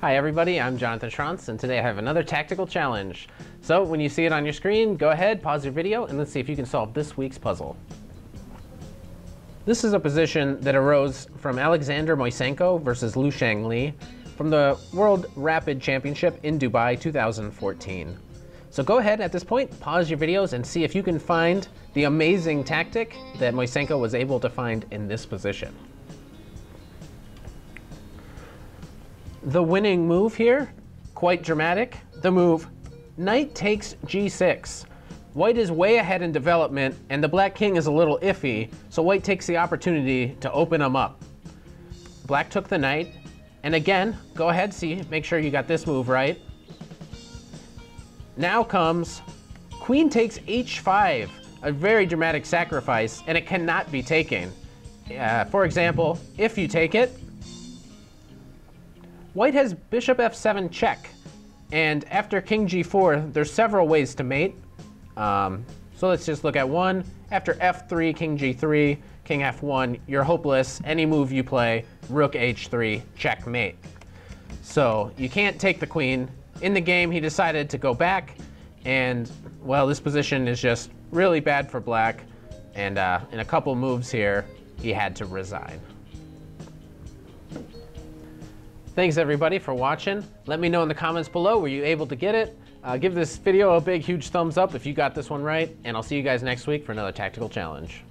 Hi everybody, I'm Jonathan Schrantz, and today I have another tactical challenge. So when you see it on your screen, go ahead, pause your video, and let's see if you can solve this week's puzzle. This is a position that arose from Alexander Moiseenko versus Lu Shanglei from the World Rapid Championship in Dubai 2014. So go ahead at this point, pause your videos, and see if you can find the amazing tactic that Moiseenko was able to find in this position. The winning move here, quite dramatic. The move, knight takes g6. White is way ahead in development, and the black king is a little iffy, so white takes the opportunity to open him up. Black took the knight, and again, go ahead, see, make sure you got this move right. Now comes queen takes h5, a very dramatic sacrifice, and it cannot be taken. Uh, for example, if you take it, White has bishop f7 check, and after king g4, there's several ways to mate. Um, so let's just look at one. After f3, king g3, king f1, you're hopeless. Any move you play, rook h3, checkmate. So you can't take the queen. In the game, he decided to go back, and well, this position is just really bad for black. And uh, in a couple moves here, he had to resign. Thanks everybody for watching. Let me know in the comments below, were you able to get it? Uh, give this video a big, huge thumbs up if you got this one right, and I'll see you guys next week for another tactical challenge.